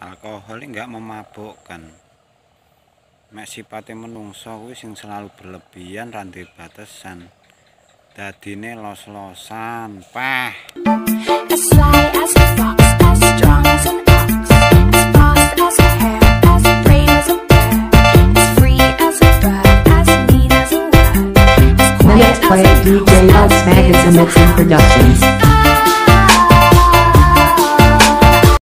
alkohol ini nggak memabukkan. Mek sifatnya menungso kuwi sing selalu berlebihan rantai batasan. Dadine los-losan pah DJ Loves. Productions.